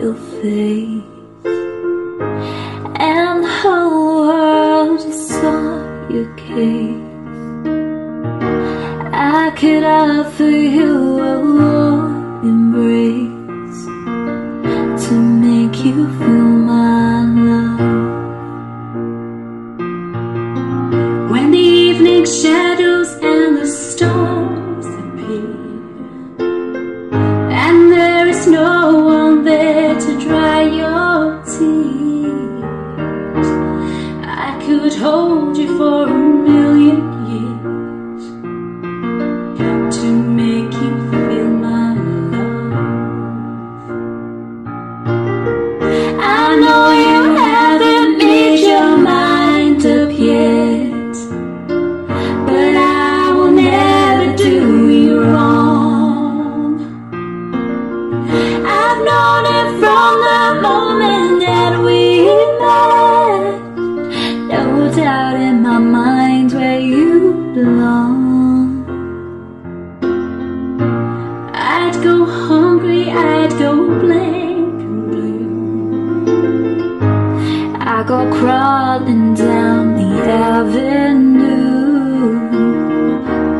eu sei. go crawling down the avenue.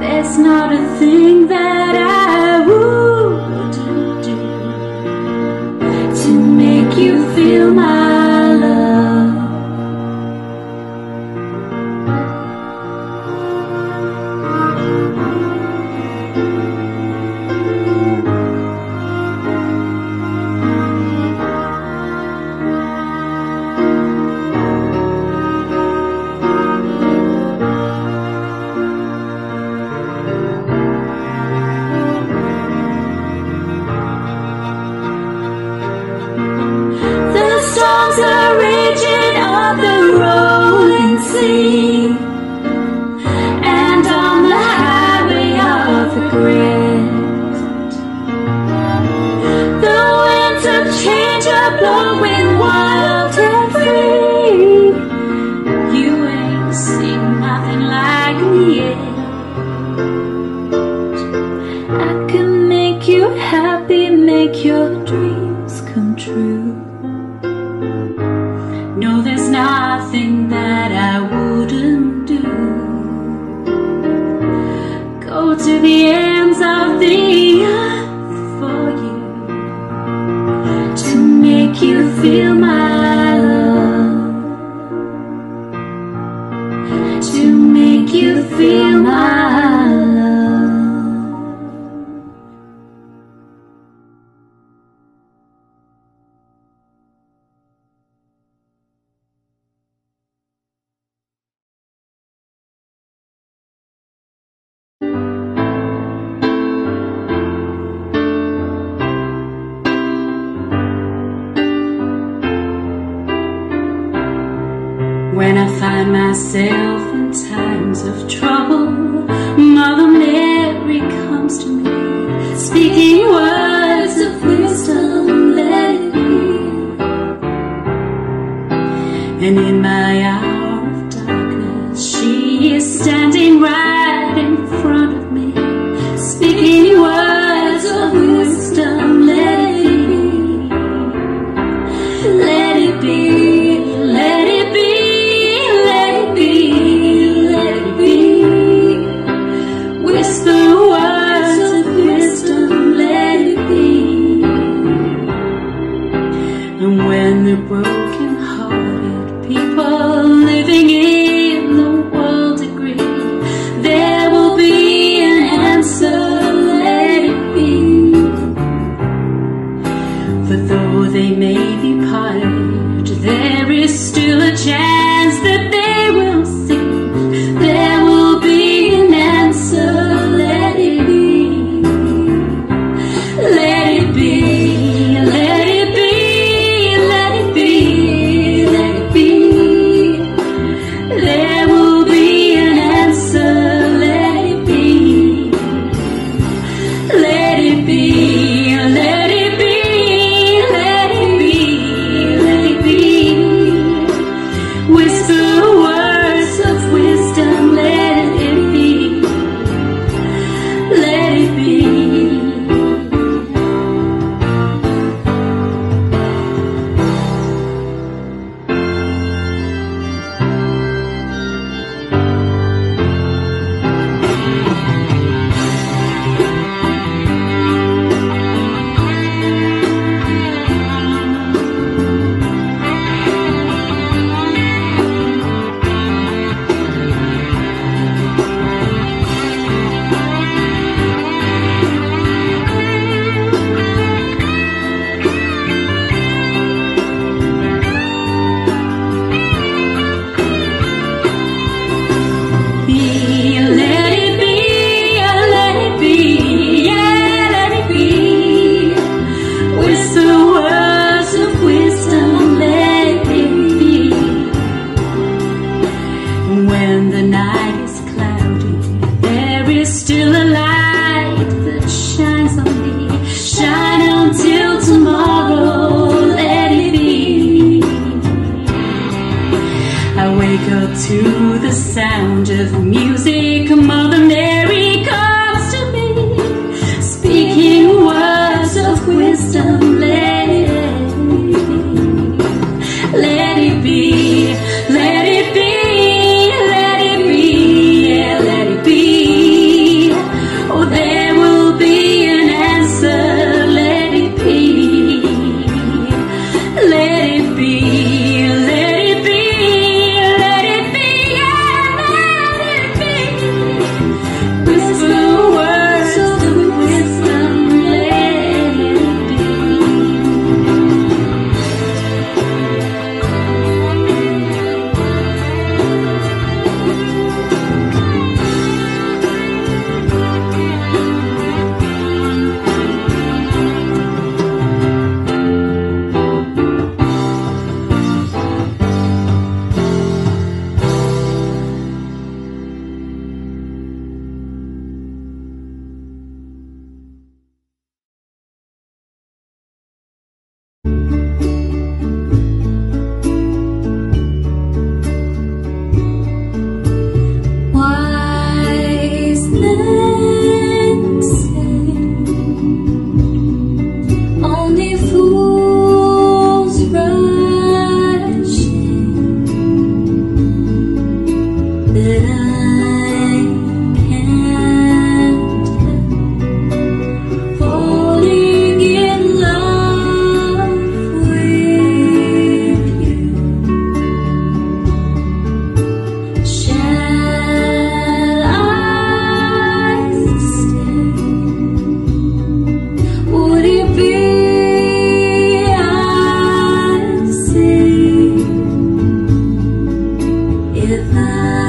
There's not a thing that I would do To make you feel my blowing wild and free. You ain't seen nothing like me yet. I can make you happy, make your dreams come true. No, there's nothing that I wouldn't do. Go to the ends of the earth. you feel my myself in times of trouble. Mother Mary comes to me, speaking words of wisdom, let it be. And in my hour of darkness, she is standing right. And when they're broken hearted people living in be be goodbye.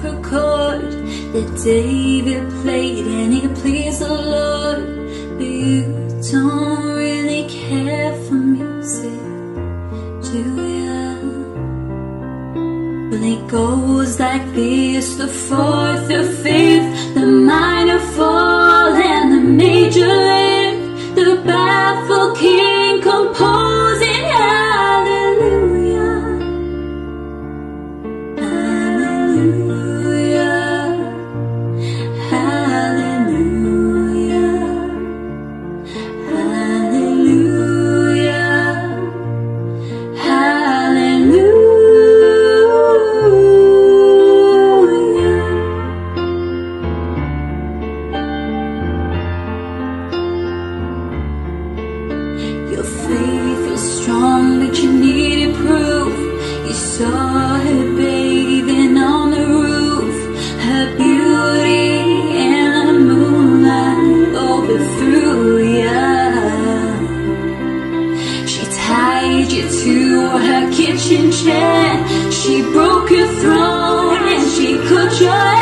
Secret chord that David played and it pleased the Lord. But you don't really care for music, do ya? It goes like this the fourth, the fifth, take you to her kitchen chair. She broke your throne and she cut your